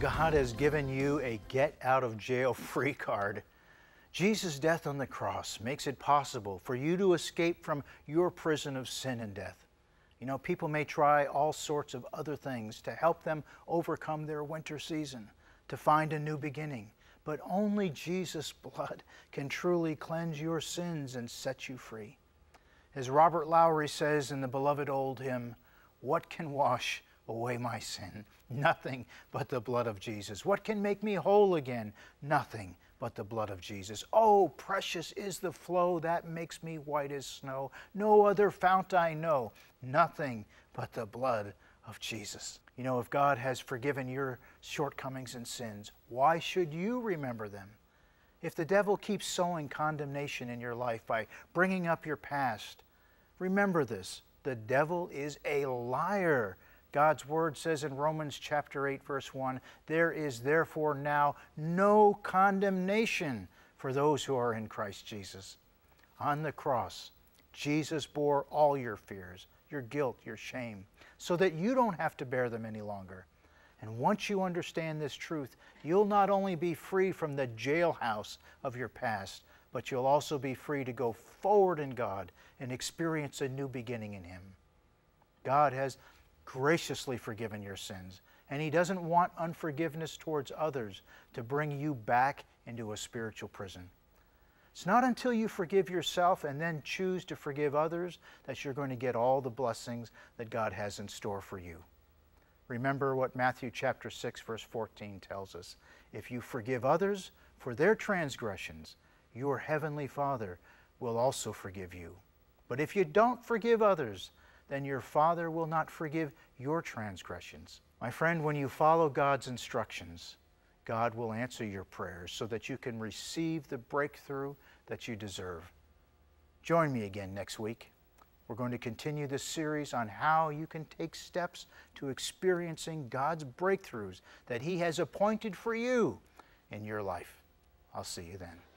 God has given you a get out of jail free card. Jesus' death on the cross makes it possible for you to escape from your prison of sin and death. You know, people may try all sorts of other things to help them overcome their winter season, to find a new beginning, but only Jesus' blood can truly cleanse your sins and set you free. As Robert Lowry says in the beloved old hymn, What can wash away my sin? Nothing but the blood of Jesus. What can make me whole again? Nothing but the blood of Jesus. Oh, precious is the flow that makes me white as snow. No other fount I know. Nothing but the blood of Jesus. You know, if God has forgiven your shortcomings and sins, why should you remember them? If the devil keeps sowing condemnation in your life by bringing up your past, remember this the devil is a liar. God's word says in Romans chapter 8 verse 1, there is therefore now no condemnation for those who are in Christ Jesus. On the cross, Jesus bore all your fears, your guilt, your shame, so that you don't have to bear them any longer. And once you understand this truth, you'll not only be free from the jailhouse of your past, but you'll also be free to go forward in God and experience a new beginning in Him. God has graciously forgiven your sins, and He doesn't want unforgiveness towards others to bring you back into a spiritual prison. It's not until you forgive yourself and then choose to forgive others that you're going to get all the blessings that God has in store for you. Remember what Matthew chapter 6 verse 14 tells us. If you forgive others for their transgressions, your heavenly Father will also forgive you. But if you don't forgive others, then your Father will not forgive your transgressions. My friend, when you follow God's instructions, God will answer your prayers so that you can receive the breakthrough that you deserve. Join me again next week. We're going to continue this series on how you can take steps to experiencing God's breakthroughs that He has appointed for you in your life. I'll see you then.